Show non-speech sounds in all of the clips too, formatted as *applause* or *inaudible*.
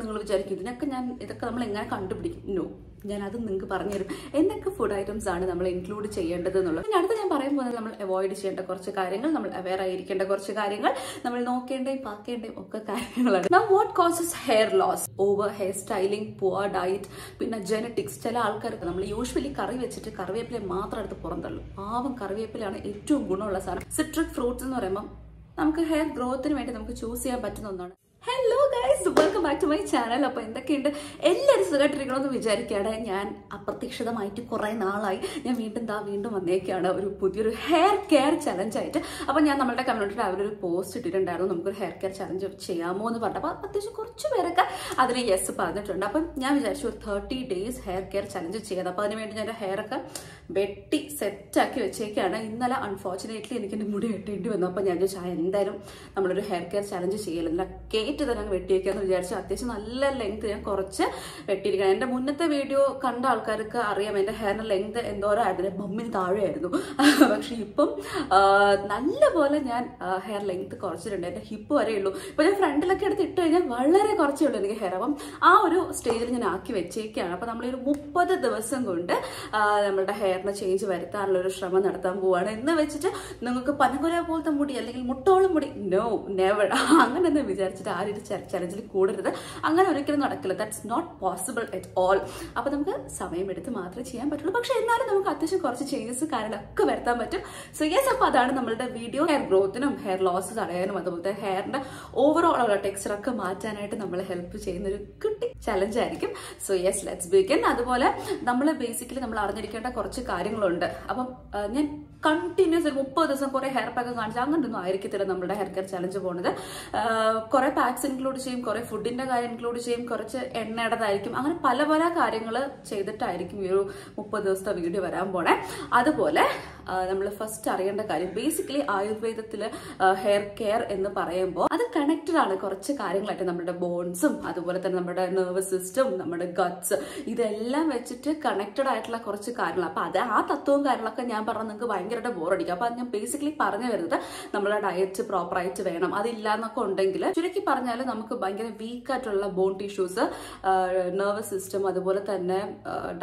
നിങ്ങൾ വിചാരിക്കും ഇതിനൊക്കെ ഞാൻ ഇതൊക്കെ നമ്മൾ എങ്ങനെ കണ്ടുപിടിക്കും നോ ഞാൻ അത് നിങ്ങൾക്ക് പറഞ്ഞുതരും എന്തൊക്കെ ഫുഡ് ഐറ്റംസ് ആണ് നമ്മൾ ഇൻക്ലൂഡ് ചെയ്യേണ്ടത് എന്നുള്ളത്? പിന്നെ അടുത്ത് ഞാൻ പറയാൻ പോകുന്നത് നമ്മൾ അവോയ്ഡ് ചെയ്യേണ്ട കുറച്ച് കാര്യങ്ങൾ നമ്മൾ അവെയർ ആയിരിക്കേണ്ട കുറച്ച് കാര്യങ്ങൾ നമ്മൾ നോക്കേണ്ടയും പാക്കേണ്ടയും ഒക്കെ കാര്യങ്ങളാണ്. നാ what causes hair loss over hair styling poor diet പിന്നെ ജനറ്റിക്സ് ചില ആൾക്കാർക്ക് നമ്മൾ യൂഷ്വലി കറി വെച്ചിട്ട് കറിവേപ്പില മാത്രം എടുത്ത് പുറന്തള്ളും. പാവം കറിവേപ്പിലാണ് ഏറ്റവും ഗുണമുള്ള സാധനം. സിട്രിക് ഫ്രൂട്ട്സ് എന്ന് പറയുമ്പോൾ നമുക്ക് ഹെയർ ഗ്രോത്തിന് വേണ്ടി നമുക്ക് ചൂസ് ചെയ്യാൻ പറ്റുന്ന ഒന്നാണ്. Hello guys welcome back to my channel അപ്പോൾ എന്തൊക്കെയുണ്ട്? എല്ലാവരും സുഖമായിട്ടിരിക്കണമെന്ന് വിചാരിക്കുകയാണ്. ഞാൻ അപ്രതീക്ഷിതമായിട്ട് കുറേ നാളായി. ഞാൻ വീണ്ടും ദാ വീണ്ടും വന്നേക്കാണ്. ഒരു പുതിയൊരു ഹെയർ കെയർ ചലഞ്ച് ആയിട്ട്. അപ്പോൾ ഞാൻ നമ്മുടെ കമ്മ്യൂണിറ്റിയിൽ അവരൊരു പോസ്റ്റ് ഇട്ടിട്ടുണ്ടായിരുന്നു. നമുക്കൊരു ഹെയർ കെയർ ചലഞ്ച് ചെയ്യാമോ എന്ന് പറഞ്ഞപ്പോൾ അത്യാവശ്യം കുറച്ച് പേരൊക്കെ അതിന് യെസ് പറഞ്ഞിട്ടുണ്ട്. അപ്പം ഞാൻ വിചാരിച്ചു ഒരു thirty days hair care challenge ചെയ്യാം അപ്പോൾ അതിന് വേണ്ടി ഞാൻ ഹെയർ ഹെയറൊക്കെ വെട്ടി സെറ്റാക്കി വെച്ചേക്കാണ്. ഇന്നലെ അൺഫോർച്ചുനേറ്റ്ലി എനിക്ക് എന്റെ മുടി വെട്ടേണ്ടി വന്നു. അപ്പോൾ ഞാൻ ചോദിച്ചാൽ എന്തായാലും നമ്മളൊരു ഹെയർ കെയർ ചലഞ്ച് ചെയ്യലില്ല കേറ്റ് തന്നെ വെട്ടി വെട്ടിയേക്കാന്ന് വിചാരിച്ചു. അത്യാവശ്യം നല്ല ലെങ്ത് ഞാൻ കുറച്ച് വെട്ടിയിരിക്കണം എന്റെ മുന്നത്തെ വീഡിയോ കണ്ട ആൾക്കാർക്ക് അറിയാം എന്റെ ഹെയറിന്റെ ലെങ്ത് എന്തോരം ആയിരുന്നു. ബമ്മിന് താഴെയായിരുന്നു. *laughs* പക്ഷെ ഇപ്പം ആ, നല്ല പോലെ ഞാൻ ഹെയർ ലെങ്ത് കുറച്ചിട്ടുണ്ട്. എന്റെ ഹിപ്പ് വരെ ഉള്ളൂ. ഇപ്പം ഞാൻ ഫ്രണ്ടിലൊക്കെ എടുത്ത് ഇട്ട് കഴിഞ്ഞാൽ വളരെ കുറച്ചേ ഉള്ളൂ എനിക്ക് ഹെയർ അപ്പം ആ ഒരു സ്റ്റേജിൽ ഞാൻ ആക്കി വെച്ചേക്കാണ്. അപ്പം നമ്മളൊരു മുപ്പത് ദിവസം കൊണ്ട് നമ്മുടെ നമ്മുടെ ഹെയറിന് ചേഞ്ച് വരുത്താനുള്ള ഒരു ശ്രമം നടത്താൻ പോവാണ്. എന്ന് വെച്ചിട്ട് നിങ്ങൾക്ക് പനകുര പോലത്തെ മുടി അല്ലെങ്കിൽ മുട്ടോളം മുടി നോ നെവർ അങ്ങനെ ഒന്നും വിചാരിച്ചിട്ട് ആരും ഒരു ചലഞ്ചിൽ കൂടരുത്. അങ്ങനെ ഒരിക്കലും നടക്കില്ല. That's not possible at all അപ്പൊ നമുക്ക് സമയമെടുത്ത് മാത്രമേ ചെയ്യാൻ പറ്റുള്ളൂ. പക്ഷെ എന്നാലും നമുക്ക് അത്യാവശ്യം കുറച്ച് ചേഞ്ചസ് കാര്യങ്ങളൊക്കെ വരുത്താൻ പറ്റും. സോ യെസ് അപ്പൊ അതാണ് നമ്മളുടെ വീഡിയോ ഹെയർ ഗ്രോത്തിനും ഹെയർ ലോസ് തടയാനും അതുപോലെ ഹെയറിന്റെ ഓവറോൾ ഉള്ള ടെക്സ്റ്ററൊക്കെ മാറ്റാനായിട്ട് നമ്മളെ ഹെൽപ്പ് ചെയ്യുന്ന ഒരു കുട്ടി ചലഞ്ച് ആയിരിക്കും. സോ യെസ് ലെറ്റ്സ് ബിഗിൻ അതുപോലെ നമ്മൾ ബേസിക്കലി നമ്മൾ അറിഞ്ഞിരിക്കേണ്ട കുറച്ച് കാര്യങ്ങളുണ്ട്. അപ്പം ഞാൻ കണ്ടിന്യൂസ് ഒരു മുപ്പത് ദിവസം കുറെ ഹെയർ പാക്ക് കാണിച്ചു അങ്ങനൊന്നും ആയിരിക്കത്തില്ല നമ്മുടെ ഹെയർ കെയർ ചലഞ്ച് പോകുന്നത് കുറെ പാക്സ് ഇൻക്ലൂഡ് ചെയ്യും കുറെ ഫുഡിന്റെ കാര്യം ഇൻക്ലൂഡ് ചെയ്യും കുറച്ച് എണ്ണയുടേതായിരിക്കും. അങ്ങനെ പല പല കാര്യങ്ങൾ ചെയ്തിട്ടായിരിക്കും ഈ ഒരു മുപ്പത് ദിവസത്തെ വീഡിയോ വരാൻ പോണേ. അതുപോലെ നമ്മൾ ഫസ്റ്റ് അറിയേണ്ട കാര്യം ബേസിക്കലി ആയുർവേദത്തിൽ ഹെയർ കെയർ എന്ന് പറയുമ്പോൾ അത് കണക്റ്റഡ് ആണ് കുറച്ച് കാര്യങ്ങളായിട്ട്. നമ്മുടെ ബോൺസും അതുപോലെ തന്നെ നമ്മുടെ നെർവസ് സിസ്റ്റം നമ്മുടെ ഗട്ട്സ് ഇതെല്ലാം വെച്ചിട്ട് കണക്റ്റഡ് ആയിട്ടുള്ള കുറച്ച് കാര്യങ്ങൾ അപ്പൊ അത് ആ തത്വവും കാര്യങ്ങളൊക്കെ ഞാൻ പറഞ്ഞാൽ നിങ്ങൾക്ക് ഭയങ്കരമായിട്ട് ബോറടിക്കും. അപ്പൊ ഞാൻ ബേസിക്കലി പറഞ്ഞു വരുന്നത് നമ്മുടെ ഡയറ്റ് പ്രോപ്പറായിട്ട് വേണം. അതില്ല എന്നൊക്കെ ഉണ്ടെങ്കിൽ ചുരുക്കി പറഞ്ഞാൽ നമുക്ക് ഭയങ്കര വീക്ക് ആയിട്ടുള്ള ബോൺ ടിഷ്യൂസ് നെർവസ് സിസ്റ്റം അതുപോലെ തന്നെ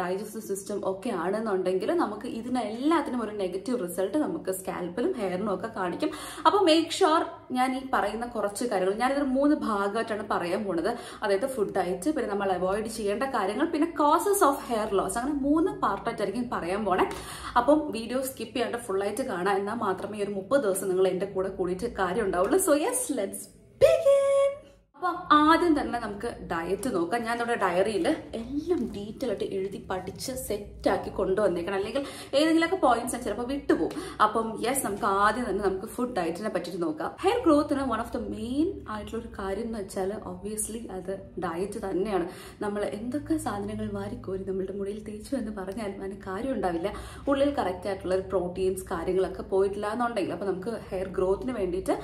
ഡൈജസ്റ്റീവ് സിസ്റ്റം ഒക്കെ ആണെന്നുണ്ടെങ്കിൽ നമുക്ക് ഇതിനെല്ലാത്തിനും ഒരു നെഗറ്റീവ് റിസൾട്ട് നമുക്ക് സ്കാൽപ്പിലും ഹെയറിനും ഒക്കെ കാണിക്കും. അപ്പോൾ മേക്ക് ഷുവർ ഞാൻ ഈ പറയുന്ന കുറച്ച് കാര്യങ്ങൾ ഞാനിതൊരു മൂന്ന് ഭാഗമായിട്ടാണ് പറയാൻ പോണത്. അതായത് ഫുഡ് ഡയറ്റ് പിന്നെ നമ്മൾ അവോയ്ഡ് ചെയ്യേണ്ട കാര്യങ്ങൾ പിന്നെ കോസസ് ഓഫ് ഹെയർ ലോസ് അങ്ങനെ മൂന്ന് പാർട്ടായിട്ടായിരിക്കും പറയാൻ പോണേ. അപ്പം വീഡിയോ സ്കിപ്പ് ചെയ്യാണ്ട് ഫുള്ളായിട്ട് കാണാം. എന്നാൽ മാത്രമേ ഒരു മുപ്പത് ദിവസം നിങ്ങൾ എന്റെ കൂടെ കൂടിയിട്ട് കാര്യം ഉണ്ടാവുള്ളൂ സോ യെസ് ലെറ്റ്സ് അപ്പം ആദ്യം തന്നെ നമുക്ക് ഡയറ്റ് നോക്കാം. ഞാൻ നമ്മുടെ ഡയറിയിൽ എല്ലാം ഡീറ്റെയിൽ ആയിട്ട് എഴുതി പഠിച്ച് സെറ്റാക്കി കൊണ്ടുവന്നേക്കണം. അല്ലെങ്കിൽ ഏതെങ്കിലുമൊക്കെ പോയിന്റ്സ് ഞാൻ ചിലപ്പോൾ വിട്ടുപോകും. അപ്പം യെസ് നമുക്ക് ആദ്യം തന്നെ നമുക്ക് ഫുഡ് ഡയറ്റിനെ പറ്റിയിട്ട് നോക്കാം. ഹെയർ ഗ്രോത്തിന് വൺ ഓഫ് ദ മെയിൻ ആയിട്ടുള്ള ഒരു കാര്യം എന്ന് വെച്ചാൽ ഒബ്വിയസ്ലി അത് ഡയറ്റ് തന്നെയാണ്. നമ്മൾ എന്തൊക്കെ സാധനങ്ങൾ വാരിക്കോരി നമ്മളുടെ മുടിയിൽ തേച്ചു എന്ന് പറഞ്ഞാലും അതിന് കാര്യം ഉണ്ടാവില്ല. ഉള്ളിൽ കറക്റ്റ് ആയിട്ടുള്ള ഒരു പ്രോട്ടീൻസ് കാര്യങ്ങളൊക്കെ പോയിട്ടില്ല എന്നുണ്ടെങ്കിൽ. അപ്പോൾ നമുക്ക് ഹെയർ ഗ്രോത്തിന് വേണ്ടിയിട്ട്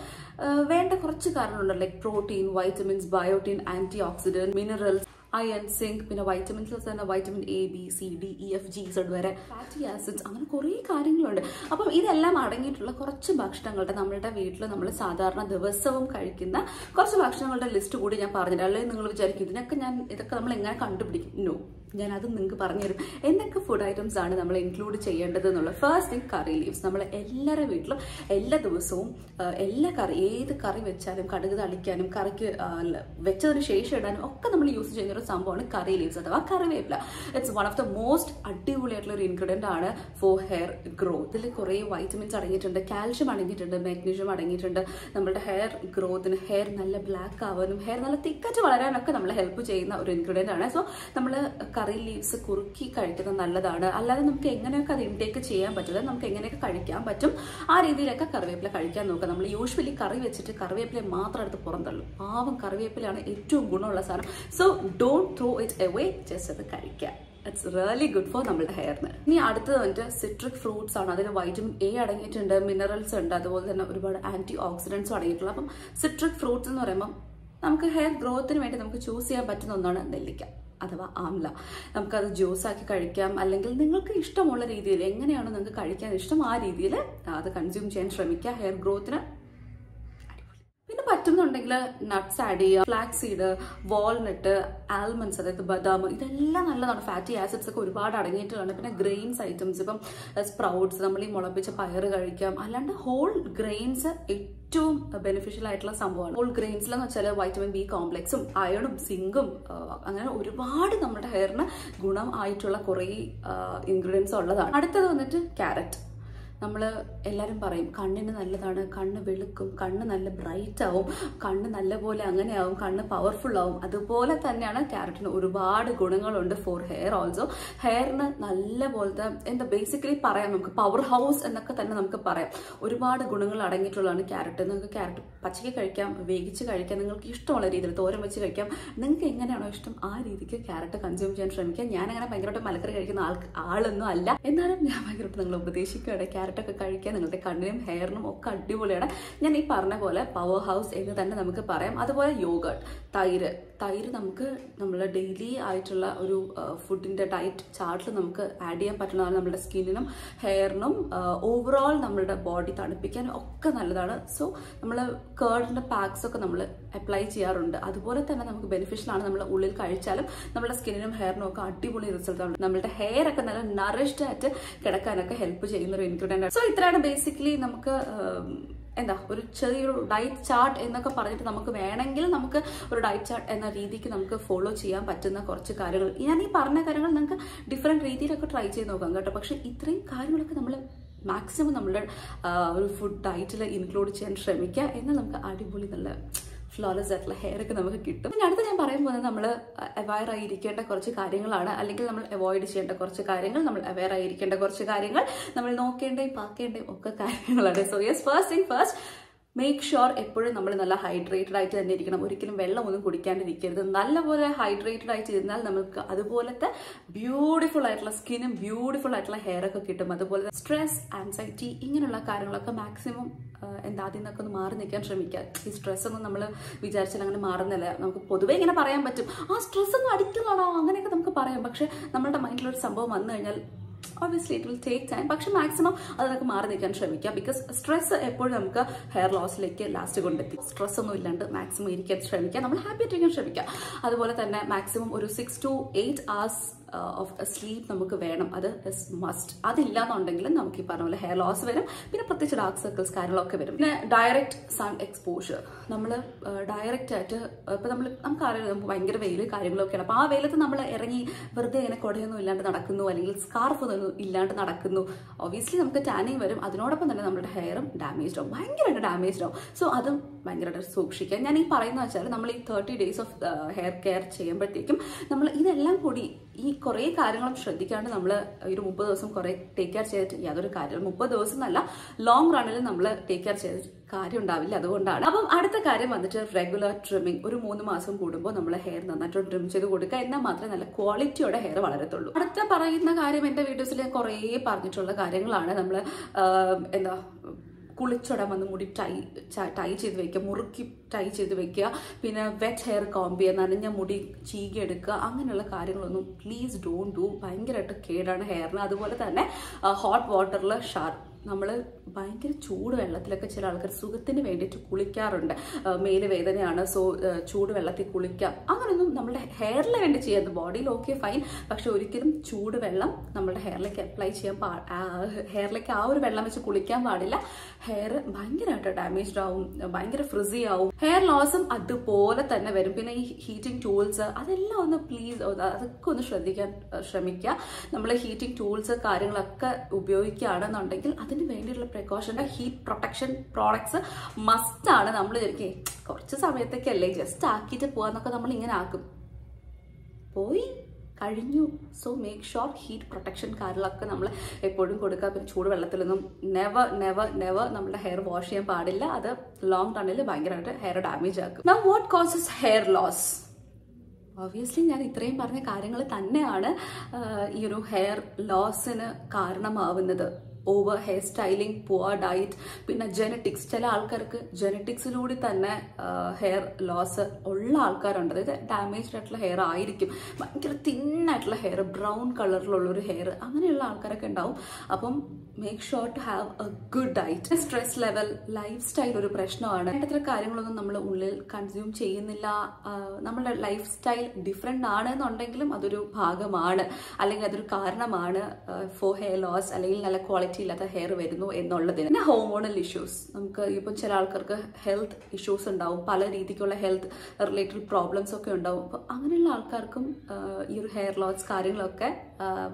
വേണ്ട കുറച്ച് കാരണങ്ങളുണ്ട്. Like protein vitamins biotin antioxidant minerals iron zinc പിന്നെ വൈറ്റമിൻസ് തന്നെ vitamin A B C D E F G Z വരെ. ഫാറ്റി ആസിഡ്സ് അങ്ങനെ കുറേ കാര്യങ്ങളുണ്ട്. അപ്പം ഇതെല്ലാം അടങ്ങിയിട്ടുള്ള കുറച്ച് ഭക്ഷണങ്ങളുടെ നമ്മളുടെ വീട്ടിൽ നമ്മൾ സാധാരണ ദിവസവും കഴിക്കുന്ന കുറച്ച് ഭക്ഷണങ്ങളുടെ ലിസ്റ്റ് കൂടി ഞാൻ പറഞ്ഞിട്ടുണ്ട് അല്ലെങ്കിൽ നിങ്ങൾ വിചാരിക്കും ഇതിനൊക്കെ ഞാൻ ഇതൊക്കെ നമ്മൾ എങ്ങനെ കണ്ടുപിടിക്കും നോ ഞാൻ അത് നിങ്ങൾക്ക് പറഞ്ഞുതരും. എന്തൊക്കെ ഫുഡ് ഐറ്റംസ് ആണ് നമ്മൾ ഇൻക്ലൂഡ് ചെയ്യേണ്ടത് എന്നുള്ളത് ഫസ്റ്റ് തിങ് കറി ലീവ്സ് നമ്മൾ എല്ലാവരുടെ വീട്ടിലും എല്ലാ ദിവസവും എല്ലാ കറി ഏത് കറി വെച്ചാലും കടുക് തളിക്കാനും കറിക്ക് വെച്ചതിന് ശേഷം ഇടാനും ഒക്കെ നമ്മൾ യൂസ് ചെയ്യുന്ന ഒരു സംഭവമാണ് കറി ലീവ്സ് അഥവാ കറിവേപ്പില. It's one of the most അടിപൊളിയായിട്ടുള്ള ഒരു ഇൻഗ്രീഡിയന്റ് ആണ് ഫോർ ഹെയർ ഗ്രോത്ത് ഇതിൽ കുറേ വൈറ്റമിൻസ് അടങ്ങിയിട്ടുണ്ട് കാൽഷ്യം അടങ്ങിയിട്ടുണ്ട് മാഗ്നീഷ്യം അടങ്ങിയിട്ടുണ്ട്. നമ്മുടെ ഹെയർ ഗ്രോത്തിന് ഹെയർ നല്ല ബ്ലാക്ക് ആവാനും ഹെയർ നല്ല തിക്കറ്റ് വളരാനൊക്കെ നമ്മളെ ഹെൽപ്പ് ചെയ്യുന്ന ഒരു ഇൻഗ്രീഡിയന്റ് ആണ്. സോ നമ്മൾ കറി ലീവ്സ് കുറുക്കി കഴിക്കുന്നത് നല്ലതാണ്. അല്ലാതെ നമുക്ക് എങ്ങനെയൊക്കെ അത് ഇൻടേക്ക് ചെയ്യാൻ പറ്റില്ല നമുക്ക് എങ്ങനെയൊക്കെ കഴിക്കാൻ പറ്റും ആ രീതിയിലൊക്കെ കറിവേപ്പില കഴിക്കാൻ നോക്കുക. നമ്മൾ യൂഷ്വലി കറി വെച്ചിട്ട് കറിവേപ്പില മാത്രം എടുത്ത് പുറന്തള്ളും. പാവം കറിവേപ്പിലാണ് ഏറ്റവും ഗുണമുള്ള സാധനം. So don't throw it away just അത് കഴിക്കുക. ഇറ്റ്സ് റിയലി ഗുഡ് ഫോർ നമ്മുടെ ഹെയറിന് ഇനി അടുത്തത് വന്നിട്ട് സിട്രിക് ഫ്രൂട്ട്സ് ആണ്. അതിൽ വൈറ്റമിൻ എ അടങ്ങിയിട്ടുണ്ട് മിനറൽസ് ഉണ്ട്. അതുപോലെ തന്നെ ഒരുപാട് ആന്റി ഓക്സിഡൻസും അടങ്ങിയിട്ടുള്ള. അപ്പം സിട്രിക് ഫ്രൂട്ട്സ് എന്ന് പറയുമ്പോൾ നമുക്ക് ഹെയർ ഗ്രോത്തിന് വേണ്ടി നമുക്ക് ചൂസ് ചെയ്യാൻ പറ്റുന്ന ഒന്നാണ് നെല്ലിക്ക. അഥവാ ആംല. നമുക്കത് ജ്യൂസ് ആക്കി കഴിക്കാം. അല്ലെങ്കിൽ നിങ്ങൾക്ക് ഇഷ്ടമുള്ള രീതിയിൽ എങ്ങനെയാണോ നിങ്ങൾക്ക് കഴിക്കാൻ ഇഷ്ടം ആ രീതിയിൽ അത് കൺസ്യൂം ചെയ്യാൻ ശ്രമിക്കുക. ഹെയർ ഗ്രോത്തിന് പറ്റുന്നുണ്ടെങ്കിൽ നട്ട്സ് ആഡ് ചെയ്യുക ഫ്ലാക്സ് സീഡ് വാൾനട്ട് ആൽമണ്ട്സ് അതായത് ബദാം ഇതെല്ലാം നല്ലതാണ്. ഫാറ്റി ആസിഡ്സ് ഒക്കെ ഒരുപാട് അടങ്ങിയിട്ടുള്ളതാണ്. പിന്നെ ഗ്രെയിൻസ് ഐറ്റംസ് ഇപ്പം സ്പ്രൗട്ട്സ് നമ്മൾ ഈ മുളപ്പിച്ച പയറ് കഴിക്കാം. അല്ലാണ്ട് ഹോൾ ഗ്രെയിൻസ് ഏറ്റവും ബെനിഫിഷ്യൽ ആയിട്ടുള്ള സംഭവമാണ്. ഹോൾ ഗ്രെയിൻസിലെന്ന് വെച്ചാൽ വൈറ്റമിൻ ബി കോംപ്ലക്സും അയണും സിങ്കും അങ്ങനെ ഒരുപാട് നമ്മുടെ ഹെയറിന് ഗുണം ആയിട്ടുള്ള കുറേ ഇൻഗ്രീഡിയൻസ് ഉള്ളതാണ്. അടുത്തത് വന്നിട്ട് ക്യാരറ്റ് നമ്മൾ എല്ലാവരും പറയും കണ്ണിന് നല്ലതാണ് കണ്ണ് വെളുക്കും കണ്ണ് നല്ല ബ്രൈറ്റ് ആവും കണ്ണ് നല്ല നല്ലപോലെ അങ്ങനെയാവും കണ്ണ് പവർഫുൾ ആവും. അതുപോലെ തന്നെയാണ് ക്യാരറ്റിന് ഒരുപാട് ഗുണങ്ങളുണ്ട് ഫോർ ഹെയർ ഓൾസോ ഹെയറിന് നല്ല പോലത്തെ എന്താ ബേസിക്കലി പറയാം നമുക്ക് പവർ ഹൗസ് എന്നൊക്കെ തന്നെ നമുക്ക് പറയാം. ഒരുപാട് ഗുണങ്ങൾ അടങ്ങിയിട്ടുള്ളതാണ് ക്യാരറ്റ്. നിങ്ങൾക്ക് ക്യാരറ്റ് പച്ചയ്ക്ക് കഴിക്കാം വേവിച്ച് കഴിക്കാം നിങ്ങൾക്ക് ഇഷ്ടമുള്ള രീതിയിൽ തോരൻ വെച്ച് കഴിക്കാം. നിങ്ങൾക്ക് എങ്ങനെയാണോ ഇഷ്ടം ആ രീതിക്ക് ക്യാരറ്റ് കൺസ്യൂം ചെയ്യാൻ ശ്രമിക്കാം. ഞാൻ അങ്ങനെ ഭയങ്കരമായിട്ട് മലക്കറി കഴിക്കുന്ന ആൾ ആളൊന്നും അല്ല. എന്നാലും ഞാൻ ഭയങ്കരമായിട്ട് നിങ്ങൾ ഉപദേശിക്കുകയാണ്. ക്യാരറ്റ് ഒക്കെ കഴിക്കാൻ നിങ്ങളുടെ കണ്ണിനും ഹെയറിനും ഒക്കെ അടിപൊളിയാണ്. ഞാൻ ഈ പറഞ്ഞ പോലെ പവർ ഹൗസ് എന്ന് തന്നെ നമുക്ക് പറയാം. അതുപോലെ യോഗട്ട് തൈര് തൈര് നമുക്ക് നമ്മൾ ഡെയിലി ആയിട്ടുള്ള ഒരു ഫുഡിന്റെ ഡയറ്റ് ചാർട്ടിൽ നമുക്ക് ആഡ് ചെയ്യാൻ പറ്റുന്നതാണ് നമ്മുടെ സ്കിന്നിനും ഹെയറിനും ഓവറോൾ നമ്മുടെ ബോഡി തണുപ്പിക്കാനും ഒക്കെ നല്ലതാണ്. സോ നമ്മൾ കേർഡിന്റെ പാക്സ് ഒക്കെ നമ്മൾ അപ്ലൈ ചെയ്യാറുണ്ട്. അതുപോലെ തന്നെ നമുക്ക് ബെനിഫിഷ്യൽ ആണ് നമ്മൾ ഉള്ളിൽ കഴിച്ചാലും നമ്മുടെ സ്കിന്നിനും ഹെയറിനും ഒക്കെ അടിപൊളി റിസൾട്ട് ആണ്. നമ്മുടെ ഹെയർ ഒക്കെ നല്ല നറിഷ്ഡ് ആയിട്ട് കിടക്കാനൊക്കെ ഹെൽപ്പ് ചെയ്യുന്ന ഒരു ഇൻഗ്രീഡിയന്റ് സോ ഇത്രയാണ് ബേസിക്കലി നമുക്ക് എന്താ ഒരു ചെറിയൊരു ഡയറ്റ് ചാർട്ട് എന്നൊക്കെ പറഞ്ഞിട്ട് നമുക്ക് വേണമെങ്കിൽ നമുക്ക് ഒരു ഡയറ്റ് ചാർട്ട് എന്ന രീതിക്ക് നമുക്ക് ഫോളോ ചെയ്യാൻ പറ്റുന്ന കുറച്ച് കാര്യങ്ങൾ. ഞാൻ ഈ പറഞ്ഞ കാര്യങ്ങൾ നിങ്ങൾക്ക് ഡിഫറെന്റ് രീതിയിലൊക്കെ ട്രൈ ചെയ്ത് നോക്കാം കേട്ടോ. പക്ഷെ ഇത്രയും കാര്യങ്ങളൊക്കെ നമ്മൾ മാക്സിമം നമ്മുടെ ഒരു ഫുഡ് ഡയറ്റിൽ ഇൻക്ലൂഡ് ചെയ്യാൻ ശ്രമിക്കുക എന്ന് നമുക്ക് അടിപൊളി നല്ല ഫ്ലോലെസ് ആയിട്ടുള്ള ഹെയർ ഒക്കെ നമുക്ക് കിട്ടും. പിന്നെ അടുത്ത് ഞാൻ പറയാൻ പോകുന്നത് നമ്മൾ അവയർ ആയിരിക്കേണ്ട കുറച്ച് കാര്യങ്ങളാണ്. അല്ലെങ്കിൽ നമ്മൾ അവോയ്ഡ് ചെയ്യേണ്ട കുറച്ച് കാര്യങ്ങൾ നമ്മൾ അവയർ ആയിരിക്കേണ്ട കുറച്ച് കാര്യങ്ങൾ നമ്മൾ നോക്കേണ്ടയും പാക്കേണ്ടയും ഒക്കെ കാര്യങ്ങളാണ്. So yes first thing first make sure എപ്പോഴും നമ്മൾ നല്ല ഹൈഡ്രേറ്റഡ് ആയിട്ട് തന്നെ ഇരിക്കണം. ഒരിക്കലും വെള്ളമൊന്നും കുടിക്കാണ്ടിരിക്കരുത്. നല്ലപോലെ ഹൈഡ്രേറ്റഡ് ആയിട്ട് ഇരുന്നാൽ നമുക്ക് അതുപോലത്തെ ബ്യൂട്ടിഫുൾ ആയിട്ടുള്ള സ്കിന്നും ബ്യൂട്ടിഫുൾ ആയിട്ടുള്ള ഹെയർ ഒക്കെ കിട്ടും. അതുപോലെ സ്ട്രെസ് ആൻസൈറ്റി ഇങ്ങനെയുള്ള കാര്യങ്ങളൊക്കെ മാക്സിമം എന്താ അതിൽ നിന്നൊക്കെ ഒന്ന് മാറി നിൽക്കാൻ ശ്രമിക്കുക. ഈ സ്ട്രെസ്സൊന്നും നമ്മൾ വിചാരിച്ചാൽ അങ്ങനെ മാറുന്നില്ല. നമുക്ക് പൊതുവെ ഇങ്ങനെ പറയാൻ പറ്റും. ആ സ്ട്രെസ്സൊന്നും ഒന്നും അടിക്കലാണോ അങ്ങനെയൊക്കെ നമുക്ക് പറയാം. പക്ഷെ നമ്മുടെ മൈൻഡിലൊരു സംഭവം വന്നു കഴിഞ്ഞാൽ obviously it will take time പക്ഷെ മാക്സിമം അതൊക്കെ മാറി നിൽക്കാൻ ശ്രമിക്കുക ബിക്കോസ് സ്ട്രെസ് എപ്പോഴും നമുക്ക് ഹെയർ ലോസിലേക്ക് ലാസ്റ്റ് കൊണ്ടെത്തി. സ്ട്രെസ് ഒന്നും ഇല്ലാണ്ട് മാക്സിമം ഇരിക്കാൻ ശ്രമിക്കുക നമ്മൾ ഹാപ്പി ആയിട്ടിരിക്കാൻ ശ്രമിക്കുക അതുപോലെ തന്നെ മാക്സിമം ഒരു six to eight hours of sleep നമുക്ക് വേണം. അത് മസ്റ്റ് അതില്ല എന്നുണ്ടെങ്കിൽ നമുക്ക് ഈ പറഞ്ഞ പോലെ ഹെയർ ലോസ് വരും. പിന്നെ പ്രത്യേകിച്ച് ഡാർക്ക് സർക്കിൾസ് കാര്യങ്ങളൊക്കെ വരും. പിന്നെ ഡയറക്റ്റ് സൺ എക്സ്പോഷർ നമ്മൾ ഡയറക്റ്റ് ആയിട്ട് ഇപ്പം നമ്മൾ നമുക്കറിയാം നമുക്ക് ഭയങ്കര വെയിൽ കാര്യങ്ങളൊക്കെയാണ്. അപ്പോൾ ആ വെയിലത്ത് നമ്മൾ ഇറങ്ങി വെറുതെ ഇങ്ങനെ കുടയൊന്നും ഇല്ലാണ്ട് നടക്കുന്നു അല്ലെങ്കിൽ സ്കാർഫ് ഒന്നും ഇല്ലാണ്ട് നടക്കുന്നു. ഒബിയസ്ലി നമുക്ക് ടാനിങ് വരും. അതിനോടൊപ്പം തന്നെ നമ്മുടെ ഹെയറും ഡാമേജ്ഡ് ആവും. ഭയങ്കരമായിട്ട് ഡാമേജ്ഡ് ആവും. സോ അതും ഭയങ്കരമായിട്ട് സൂക്ഷിക്കുക. ഞാൻ ഈ പറയുന്ന വെച്ചാൽ നമ്മൾ ഈ thirty days of hair care ചെയ്യുമ്പോഴത്തേക്കും നമ്മൾ ഇതെല്ലാം കൂടി ഈ കുറേ കാര്യങ്ങളും ശ്രദ്ധിക്കാണ്ട് നമ്മൾ ഒരു മുപ്പത് ദിവസം കുറേ ടേക്ക് കെയർ ചെയ്തിട്ട് യാതൊരു കാര്യം മുപ്പത് ദിവസം എന്നല്ല ലോങ് റണ്ണിൽ നമ്മൾ ടേക്ക് കെയർ ചെയ്തിട്ട് കാര്യം ഉണ്ടാവില്ല അതുകൊണ്ടാണ്. അപ്പം അടുത്ത കാര്യം വന്നിട്ട് റെഗുലർ ട്രിമ്മിങ് ഒരു മൂന്ന് മാസം കൂടുമ്പോൾ നമ്മൾ ഹെയർ നന്നായിട്ട് ട്രിം ചെയ്ത് കൊടുക്കുക. എന്നാൽ മാത്രമേ നല്ല ക്വാളിറ്റിയോടെ ഹെയർ വളരത്തുള്ളൂ. അടുത്ത പറയുന്ന കാര്യം എന്റെ വീഡിയോസിൽ ഞാൻ കുറേ പറഞ്ഞിട്ടുള്ള കാര്യങ്ങളാണ് നമ്മൾ എന്താ കുളിച്ചുടൻ വന്ന് മുടി ടൈ ടൈ ചെയ്ത് വെക്കുക മുറുക്കി ടൈ ചെയ്ത് വെക്കുക പിന്നെ വെറ്റ് ഹെയർ കോംബ് ചെയ്യുക നനഞ്ഞ മുടി ചീകിയെടുക്കുക അങ്ങനെയുള്ള കാര്യങ്ങളൊന്നും പ്ലീസ് ഡോണ്ട് ഡു ഭയങ്കരമായിട്ട് കേടാണ് ഹെയറിന് അതുപോലെ തന്നെ ഹോട്ട് വാട്ടറിൽ ഷാർ നമ്മൾ ഭയങ്കര ചൂട് വെള്ളത്തിലൊക്കെ ചില ആൾക്കാർ സുഖത്തിന് വേണ്ടിയിട്ട് കുളിക്കാറുണ്ട്. മേൽ വേദനയാണ് സോ ചൂട് വെള്ളത്തിൽ കുളിക്കാം. അങ്ങനെയൊന്നും നമ്മുടെ ഹെയറിൽ വേണ്ടി ചെയ്യാറ് ബോഡിയിൽ ഓക്കെ ഫൈൻ പക്ഷെ ഒരിക്കലും ചൂട് വെള്ളം നമ്മുടെ ഹെയറിലേക്ക് അപ്ലൈ ചെയ്യാൻ പാ ഹെയറിലേക്ക് ആ ഒരു വെള്ളം വെച്ച് കുളിക്കാൻ പാടില്ല. ഹെയർ ഭയങ്കരമായിട്ട് ഡാമേജ്ഡ് ആവും ഭയങ്കര ഫ്രിസി ആവും. ഹെയർ ലോസും അതുപോലെ തന്നെ വരും. പിന്നെ ഈ ഹീറ്റിംഗ് ടൂൾസ് അതെല്ലാം ഒന്ന് പ്ലീസ് അതൊക്കെ ഒന്ന് ശ്രദ്ധിക്കാൻ ശ്രമിക്കുക. നമ്മൾ ഹീറ്റിംഗ് ടൂൾസ് കാര്യങ്ങളൊക്കെ ഉപയോഗിക്കുകയാണെന്നുണ്ടെങ്കിൽ അതിന് വേണ്ടിയിട്ടുള്ള പ്രിക്കോഷന്റെ ഹീറ്റ് പ്രൊട്ടക്ഷൻ പ്രോഡക്ട്സ് മസ്റ്റാണ് നമ്മൾ ശരിക്കും കുറച്ച് സമയത്തൊക്കെ അല്ലേ? ജസ്റ്റ് ആക്കിയിട്ട് പോകാന്നൊക്കെ നമ്മൾ ഇങ്ങനെ ആക്കും. പോയി കഴിഞ്ഞു. So make sure heat protection കാര്യങ്ങളൊക്കെ നമ്മൾ എപ്പോഴും കൊടുക്കുക. പിന്നെ ചൂട് വെള്ളത്തിലൊന്നും നെവർ നെവർ നെവർ നമ്മുടെ ഹെയർ വാഷ് ചെയ്യാൻ പാടില്ല. അത് ലോങ് ടണ്ണിൽ ഭയങ്കരമായിട്ട് ഹെയർ ഡാമേജ് ആക്കും. Now what causes hair loss obviously ഞാൻ ഇത്രയും പറഞ്ഞ കാര്യങ്ങൾ തന്നെയാണ് ഈ ഒരു ഹെയർ ലോസിന് കാരണമാവുന്നത്. Over hair styling poor diet പിന്നെ ജനറ്റിക്സ് ചില ആൾക്കാർക്ക് ജനറ്റിക്സിലൂടെ തന്നെ ഹെയർ ലോസ് ഉള്ള ആൾക്കാരുണ്ട്. അതായത് ഡാമേജ്ഡ് ആയിട്ടുള്ള ഹെയർ ആയിരിക്കും. ഭയങ്കര തിന്നായിട്ടുള്ള ഹെയർ ബ്രൗൺ കളറിലുള്ള ഒരു ഹെയർ അങ്ങനെയുള്ള ആൾക്കാരൊക്കെ ഉണ്ടാവും. അപ്പം make sure to have a good diet stress level lifestyle ഒരു പ്രശ്നമാണ്. അത്ര കാര്യങ്ങളൊന്നും നമ്മൾ ഉള്ളിൽ കൺസ്യൂം ചെയ്യുന്നില്ല. നമ്മുടെ ലൈഫ് സ്റ്റൈൽ ഡിഫറെന്റ് ആണ് എന്നുണ്ടെങ്കിലും അതൊരു ഭാഗമാണ്. അല്ലെങ്കിൽ അതൊരു കാരണമാണ് ഫോർ ഹെയർ ലോസ് അല്ലെങ്കിൽ നല്ല ക്വാളിറ്റി ഇല്ലാത്ത ഹെയർ വരുന്നു എന്നുള്ളതിന്. പിന്നെ ഹോർമോണൽ ഇഷ്യൂസ് നമുക്ക് ഇപ്പം ചില ആൾക്കാർക്ക് ഹെൽത്ത് ഇഷ്യൂസ് ഉണ്ടാവും. പല രീതിക്കുള്ള ഹെൽത്ത് റിലേറ്റഡ് പ്രോബ്ലംസ് ഒക്കെ ഉണ്ടാവും. അപ്പോൾ അങ്ങനെയുള്ള ആൾക്കാർക്കും ഈ ഒരു ഹെയർ ലോസ് കാര്യങ്ങളൊക്കെ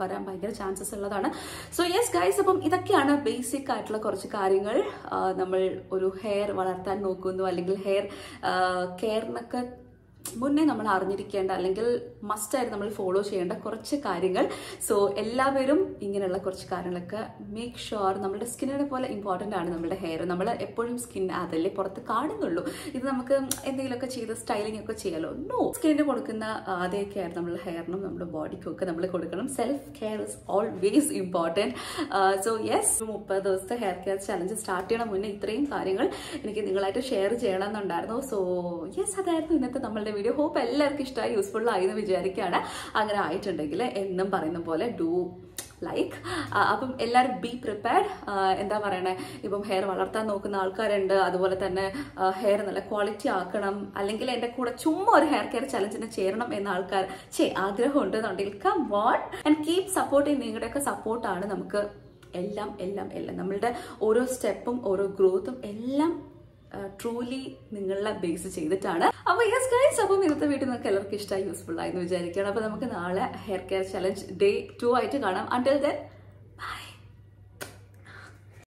വരാൻ ഭയങ്കര ചാൻസസ് ഉള്ളതാണ്. സോ യെസ് ഗൈസ് അപ്പം ഇതൊക്കെയാണ് ബേസിക് ആയിട്ടുള്ള കുറച്ച് കാര്യങ്ങൾ. നമ്മൾ ഒരു ഹെയർ വളർത്താൻ നോക്കുന്നു. അല്ലെങ്കിൽ ഹെയർ കെയറിനൊക്കെ മുന്നേ നമ്മൾ അറിഞ്ഞിരിക്കേണ്ട അല്ലെങ്കിൽ മസ്റ്റായിട്ട് നമ്മൾ ഫോളോ ചെയ്യേണ്ട കുറച്ച് കാര്യങ്ങൾ. സോ എല്ലാവരും ഇങ്ങനെയുള്ള കുറച്ച് കാര്യങ്ങളൊക്കെ മേക്ക് ഷുവർ നമ്മുടെ സ്കിന്നിനെ പോലെ ഇമ്പോർട്ടന്റ് ആണ് നമ്മുടെ ഹെയർ നമ്മൾ എപ്പോഴും സ്കിൻ അതല്ലേ പുറത്ത് കാണുന്നുള്ളൂ. ഇത് നമുക്ക് എന്തെങ്കിലുമൊക്കെ ചെയ്ത് സ്റ്റൈലിംഗ് ഒക്കെ ചെയ്യാലോ? നോ സ്കിന്നിന് കൊടുക്കുന്ന അതേ കെയർ നമ്മുടെ ഹെയറിനും നമ്മുടെ ബോഡിക്കും ഒക്കെ നമ്മൾ കൊടുക്കണം. Self care is always important so yes മുപ്പത് ദിവസത്തെ ഹെയർ കെയർ ചലഞ്ച് സ്റ്റാർട്ട് ചെയ്യണം മുന്നേ ഇത്രയും കാര്യങ്ങൾ എനിക്ക് നിങ്ങളായിട്ട് ഷെയർ ചെയ്യണം എന്നുണ്ടായിരുന്നു സോ യെസ് അതായിരുന്നു ഇന്നത്തെ നമ്മളുടെ വീഡിയോ ഹോപ്പ് എല്ലാവർക്കും ഇഷ്ടമായി യൂസ്ഫുൾ ആയി എന്ന് വിചാരിക്കുകയാണ് അങ്ങനെ ആയിട്ടുണ്ടെങ്കിൽ എന്നും പറയുന്ന പോലെ ഡു ലൈക്ക് അപ്പം എല്ലാവരും ബി പ്രിപ്പയർഡ് എന്താ പറയണേ? ഇപ്പം ഹെയർ വളർത്താൻ നോക്കുന്ന ആൾക്കാരുണ്ട്. അതുപോലെ തന്നെ ഹെയർ നല്ല ക്വാളിറ്റി ആക്കണം. അല്ലെങ്കിൽ എന്റെ കൂടെ ചുമ്മാ ഒരു ഹെയർ കെയർ ചലഞ്ചിന് ചേരണം എന്ന ആൾക്കാർ ചേ ആഗ്രഹം ഉണ്ടെന്നുണ്ടെങ്കിൽ come on and keep supporting നിങ്ങളുടെയൊക്കെ സപ്പോർട്ടാണ് നമുക്ക് എല്ലാം എല്ലാം എല്ലാം. നമ്മളുടെ ഓരോ സ്റ്റെപ്പും ഓരോ ഗ്രോത്തും എല്ലാം ട്രൂലി നിങ്ങളെ ബേസ് ചെയ്തിട്ടാണ്. അപ്പൊ യെസ് ഗൈസ് അപ്പം ഇന്നത്തെ വീട്ടിൽ നിങ്ങൾക്ക് എല്ലാവർക്കും ഇഷ്ടമായി യൂസ്ഫുൾ ആയി എന്ന് വിചാരിക്കുകയാണ്. അപ്പൊ നമുക്ക് നാളെ hair care challenge day two ആയിട്ട് കാണാം. Until then